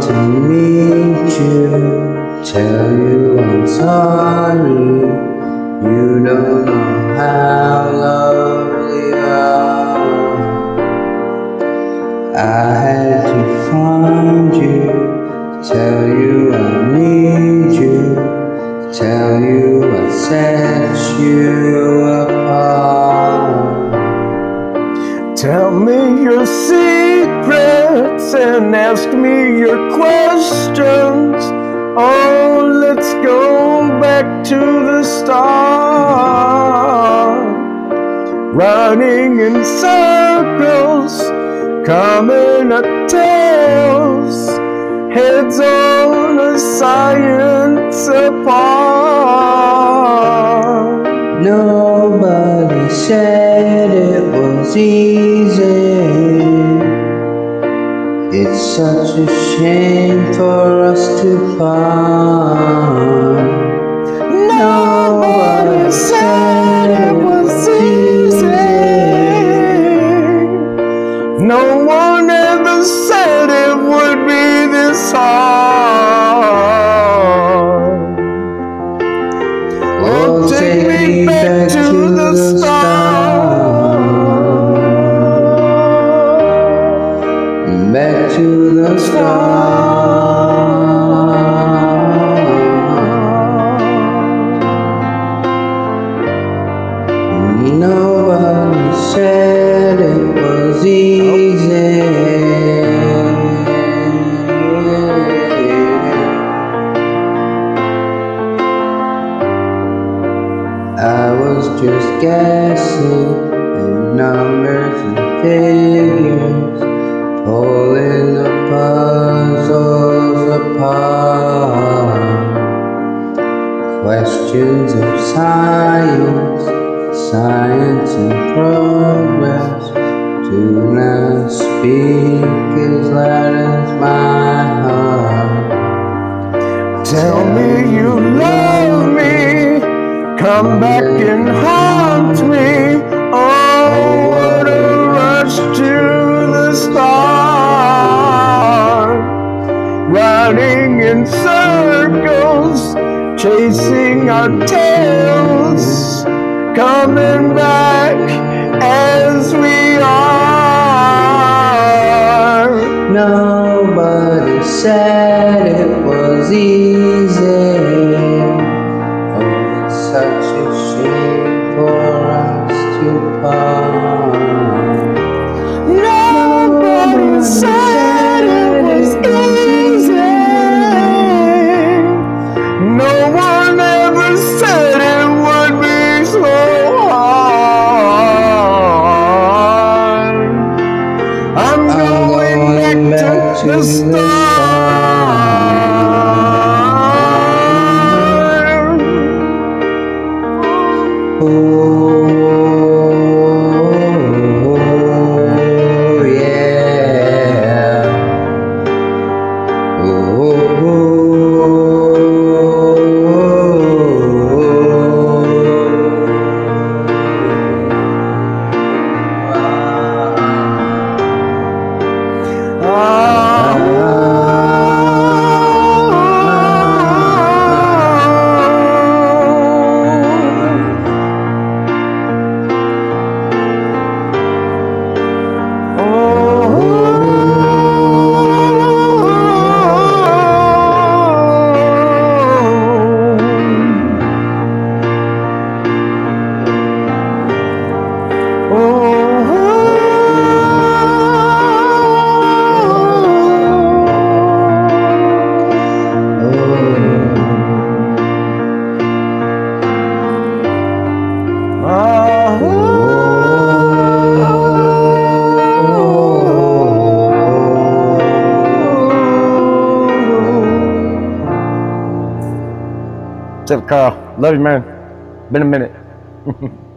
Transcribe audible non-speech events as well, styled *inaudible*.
to tell you I'm sorry. You don't know how lovely you are. I had to find you, tell you I need you, tell you I set you apart. Tell me your secrets and ask me your questions. Oh, let's go back to the start. Running in circles, coming at tails, heads on a science apart. Nobody said it was easy. It's such a shame for us to part. Nobody said it was easy. No one ever said it would be this hard. Back to the start. Nobody said it was easy. I was just guessing at numbers and figures, science, science in progress, do not speak as loud as my heart. Tell me you love me. Come back and haunt me. Oh, chasing our tails. Coming back as we are. Nobody said it was easy. What's Karl? Love you, man. Been a minute. *laughs*